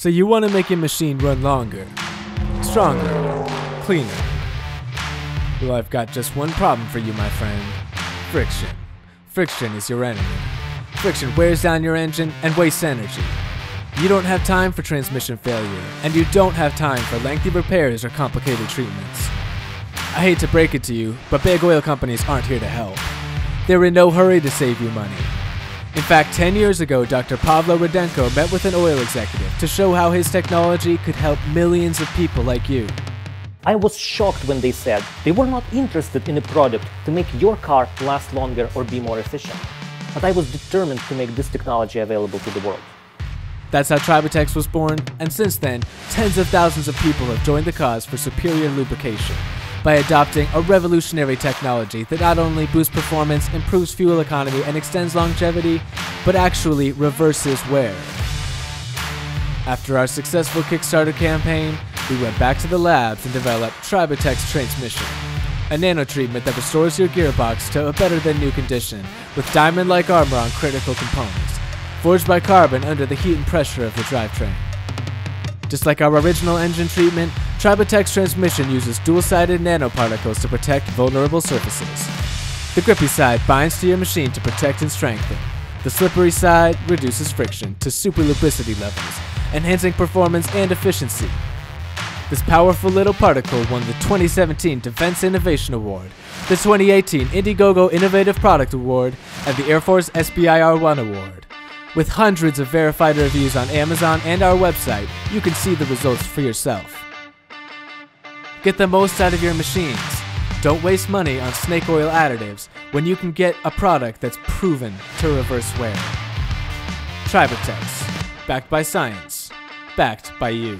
So you want to make your machine run longer, stronger, cleaner. Well, I've got just one problem for you, my friend. Friction. Friction is your enemy. Friction wears down your engine and wastes energy. You don't have time for transmission failure, and you don't have time for lengthy repairs or complicated treatments. I hate to break it to you, but big oil companies aren't here to help. They're in no hurry to save you money. In fact, 10 years ago, Dr. Pavlo Rudenko met with an oil executive to show how his technology could help millions of people like you. I was shocked when they said they were not interested in a product to make your car last longer or be more efficient. But I was determined to make this technology available to the world. That's how Tribotex was born, and since then, tens of thousands of people have joined the cause for superior lubrication by adopting a revolutionary technology that not only boosts performance, improves fuel economy, and extends longevity, but actually reverses wear. After our successful Kickstarter campaign, we went back to the labs and developed Tribotex Transmission, a nano treatment that restores your gearbox to a better than new condition with diamond like armor on critical components, forged by carbon under the heat and pressure of the drivetrain. Just like our original engine treatment, Tribotex transmission uses dual-sided nanoparticles to protect vulnerable surfaces. The grippy side binds to your machine to protect and strengthen. The slippery side reduces friction to super lubricity levels, enhancing performance and efficiency. This powerful little particle won the 2017 Defense Innovation Award, the 2018 Indiegogo Innovative Product Award, and the Air Force SBIR-1 Award. With hundreds of verified reviews on Amazon and our website, you can see the results for yourself. Get the most out of your machines. Don't waste money on snake oil additives when you can get a product that's proven to reverse wear. Tribotex, backed by science, backed by you.